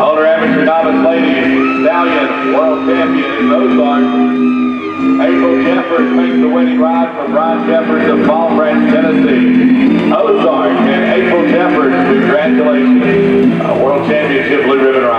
Owner Amateur Novice Lady Stallion World Champion in those. April Jeffers makes the winning ride from Ron Jeffers of Fall Branch, Tennessee. Ozark and April Jeffers, congratulations. Uh, World Championship Blue Ribbon Ride.